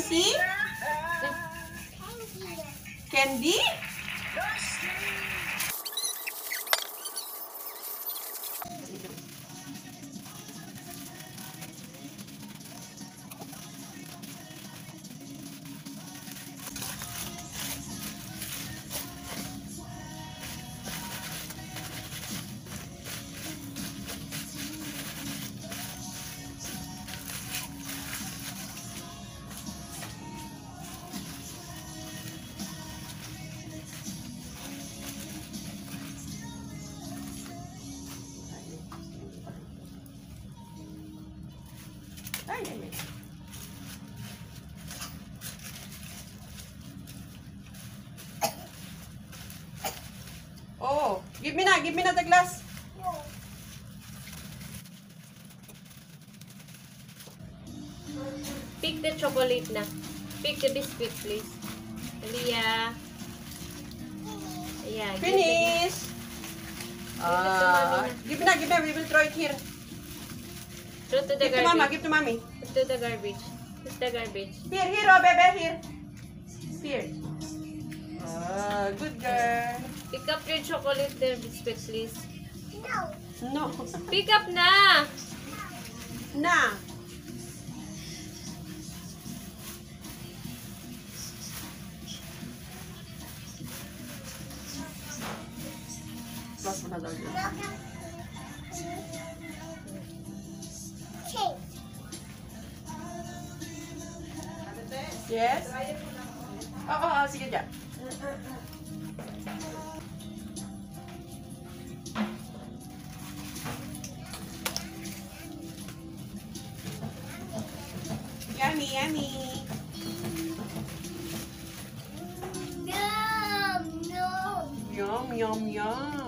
Aliyah, what's that? Empty? Candy? Give me na, give me na the glass. Pick the chocolate na. Pick the biscuit, please. Aliyah. Yeah, give Finish. Give me na, give me, we will throw it here. Throw to the Give to mama, garbage. give to mommy. To the garbage. Put the garbage. Here, here, oh, bebe, here. Here. Ah, good girl. Pick up your chocolate there, biscuit, please. No. Pick up na! Na. Plus mo na daw yun. Yes? Oo, oo, oo, sige dyan. Yummy, yummy. Yum, yum, yum.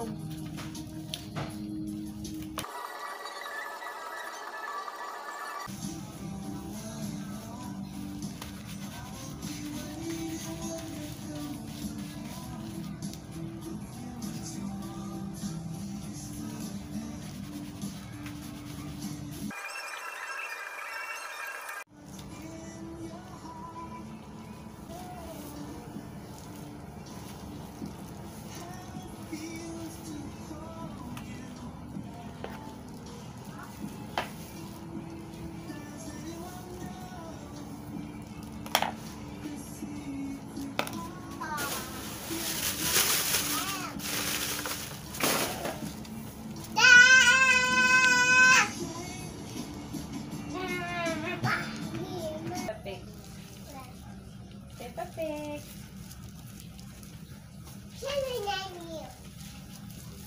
Peppa Pig.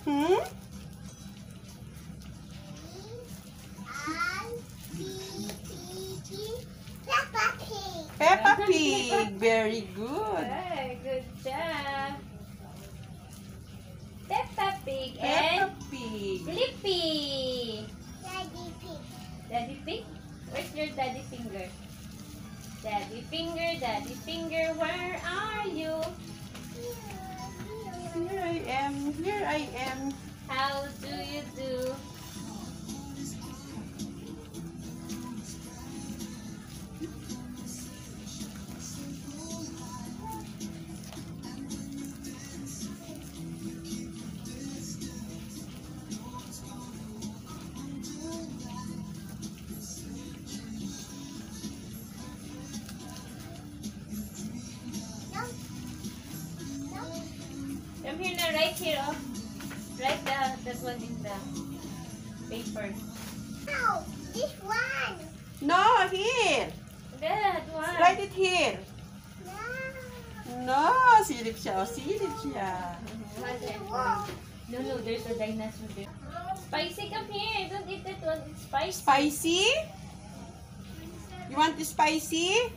Hmm? Peppa Pig. Very good. Hey, good job. Peppa Pig Peppa and Pig. Blippi. Daddy Pig? Where's your daddy finger? Daddy finger, daddy finger, where are you? Here I am. Here I am. How do you do? Come here na, right here, oh. Write the, that one in the paper. No, here. That one. Write it here. No, silip siya. Oh, silip siya. One one. No, no, there's a dinosaur there. Spicy, come here. Don't eat that one. It's spicy. Spicy? You want it spicy?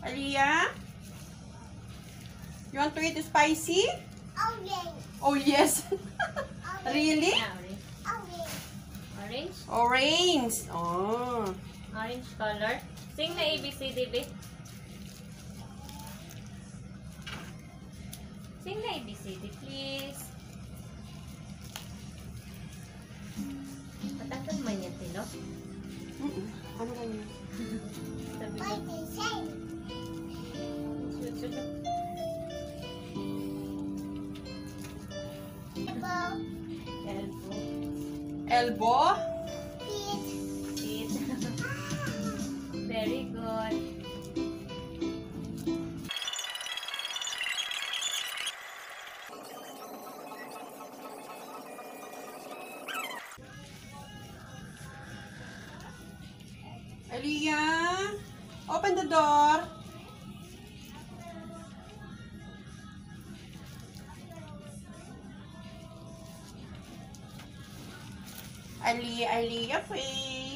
Aliyah? You want to eat spicy? Oh, yes. really? Yeah, orange. Orange? Orange. Oh. Orange color. Sing na ABCD, babe. Sing na ABCD, please. Matanggal man yan, Tino. Mm-mm. Ano ba yun? Sabi mo. Elbow. Elbow? Feet. Very good. Aliyah, open the door. Ali, Aliyah, please.